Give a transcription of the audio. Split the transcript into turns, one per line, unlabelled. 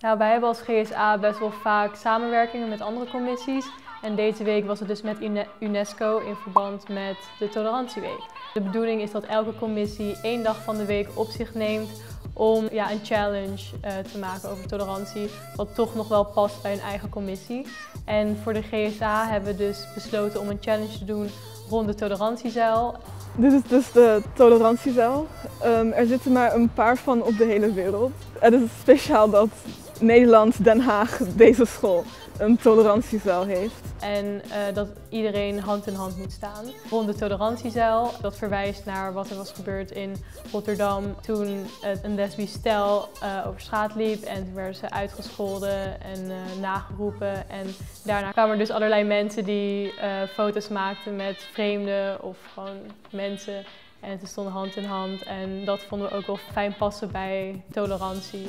Nou, wij hebben als GSA best wel vaak samenwerkingen met andere commissies. En deze week was het dus met UNESCO in verband met de Tolerantieweek. De bedoeling is dat elke commissie één dag van de week op zich neemt om ja, een challenge uh, te maken over tolerantie, wat toch nog wel past bij hun eigen commissie. En voor de GSA hebben we dus besloten om een challenge te doen rond de tolerantiezuil.
Dit is dus de tolerantiezuil. Um, er zitten maar een paar van op de hele wereld. Het is speciaal dat Nederland, Den Haag, deze school een tolerantiezuil heeft.
En uh, dat iedereen hand in hand moet staan. Rond de tolerantiezuil, dat verwijst naar wat er was gebeurd in Rotterdam toen een lesbisch stel uh, over straat liep en toen werden ze uitgescholden en uh, nageroepen. En daarna kwamen er dus allerlei mensen die foto's maakten met vreemden of gewoon mensen. En ze stonden hand in hand en dat vonden we ook wel fijn passen bij tolerantie.